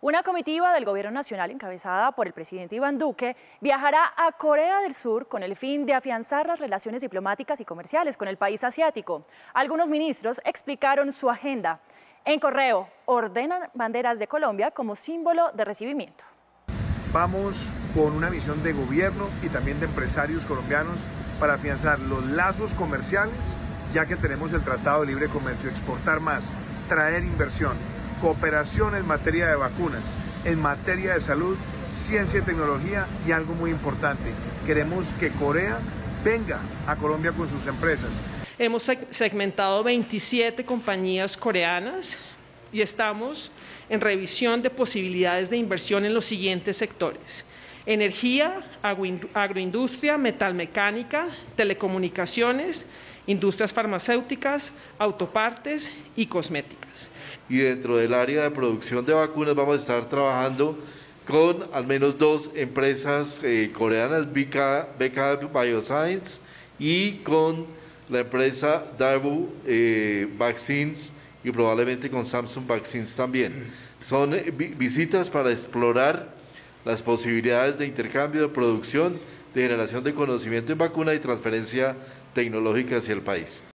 Una comitiva del Gobierno Nacional, encabezada por el presidente Iván Duque, viajará a Corea del Sur con el fin de afianzar las relaciones diplomáticas y comerciales con el país asiático. Algunos ministros explicaron su agenda. En correo, ordenan banderas de Colombia como símbolo de recibimiento. Vamos con una visión de gobierno y también de empresarios colombianos para afianzar los lazos comerciales, ya que tenemos el Tratado de Libre Comercio, exportar más, traer inversión, cooperación en materia de vacunas, en materia de salud, ciencia y tecnología y algo muy importante, queremos que Corea venga a Colombia con sus empresas. Hemos segmentado 27 compañías coreanas y estamos en revisión de posibilidades de inversión en los siguientes sectores. Energía, agroindustria, metalmecánica, telecomunicaciones, industrias farmacéuticas, autopartes y cosméticas. Y dentro del área de producción de vacunas vamos a estar trabajando con al menos dos empresas eh, coreanas, BK, Bioscience y con la empresa Daewoo eh, Vaccines y probablemente con Samsung Vaccines también. Son eh, visitas para explorar las posibilidades de intercambio, de producción, de generación de conocimiento en vacuna y transferencia tecnológica hacia el país.